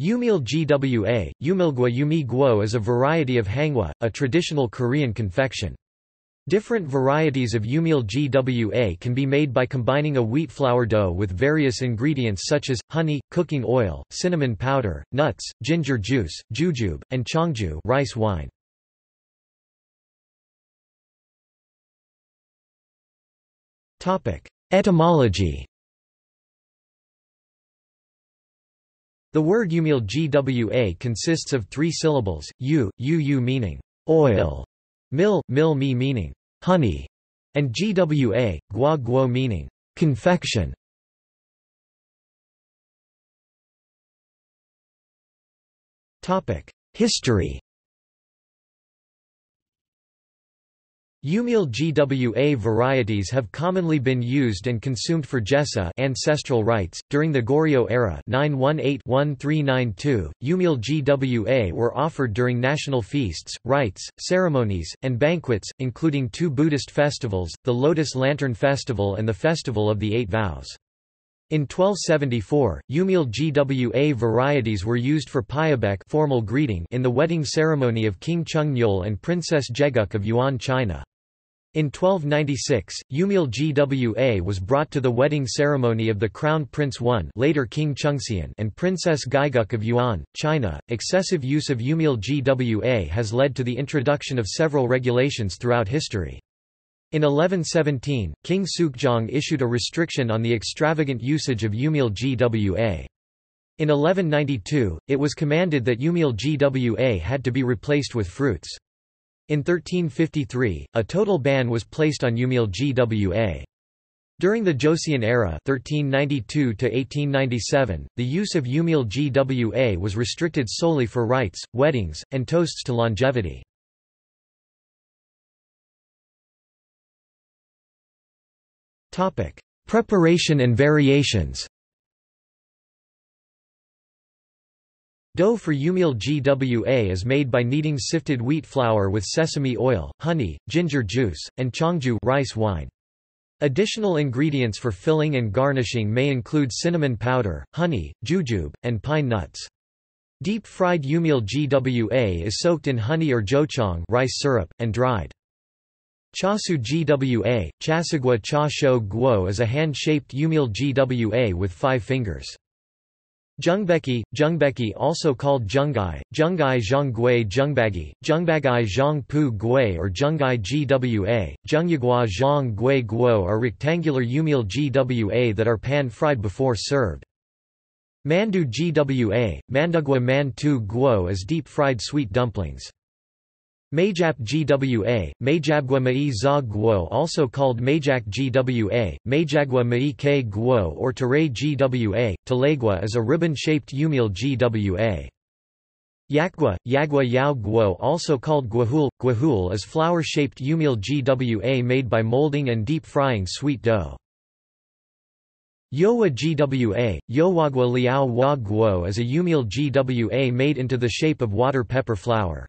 Yumil GWA, Yumilgwa Yumi Guo is a variety of hangwa, a traditional Korean confection. Different varieties of Yumil GWA can be made by combining a wheat flour dough with various ingredients such as, honey, cooking oil, cinnamon powder, nuts, ginger juice, jujube, and cheongju rice wine. Etymology The word yumil gwa consists of three syllables, u, uu meaning oil, mil, mil mi meaning honey, and gwa, gua guo meaning confection. History Yumil GWA varieties have commonly been used and consumed for jesa ancestral rites. During the Goryeo era 918-1392, Yumil GWA were offered during national feasts, rites, ceremonies, and banquets, including two Buddhist festivals, the Lotus Lantern Festival and the Festival of the Eight Vows. In 1274, Yumil Gwa varieties were used for pyebaek formal greeting in the wedding ceremony of King Chungnyeol and Princess Jeguk of Yuan China. In 1296, Yumil Gwa was brought to the wedding ceremony of the Crown Prince I later King Chungseon and Princess Gyeguk of Yuan, China. Excessive use of Yumil Gwa has led to the introduction of several regulations throughout history. In 1117, King Sukjong issued a restriction on the extravagant usage of Yumil Gwa. In 1192, it was commanded that Yumil Gwa had to be replaced with fruits. In 1353, a total ban was placed on Yumil Gwa. During the Joseon era 1392 the use of Yumil Gwa was restricted solely for rites, weddings, and toasts to longevity. Preparation and variations Dough for Yumil Gwa is made by kneading sifted wheat flour with sesame oil, honey, ginger juice, and cheongju rice wine. Additional ingredients for filling and garnishing may include cinnamon powder, honey, jujube, and pine nuts. Deep-fried Yumil Gwa is soaked in honey or jocheong rice syrup, and dried. Chasu Gwa, Chasugwa cha sho guo is a hand-shaped Yumil Gwa with five fingers. Jungbeki, Jungbeki also called Jungai, Jungai Zhonggui Jungbagi, Jungbagai Zhong Pu Gui or Jungai Gwa, Jungyagua Zhong Gui Guo are rectangular Yumil Gwa that are pan-fried before served. Mandu Gwa, Mandugwa Man Tu Guo is deep-fried sweet dumplings. Majap GWA, Majabgwa Mai Za Guo also called Majak GWA, Majagwa Mai K Guo or Teray GWA, Talegwa is a ribbon-shaped yumil GWA. Yakgwa, Yagwa Yao Guo also called Guahul, Guahul is flower-shaped yumil GWA made by molding and deep-frying sweet dough. Yowa GWA, Yowagwa Liao Wa Guo is a yumil GWA made into the shape of water pepper flower.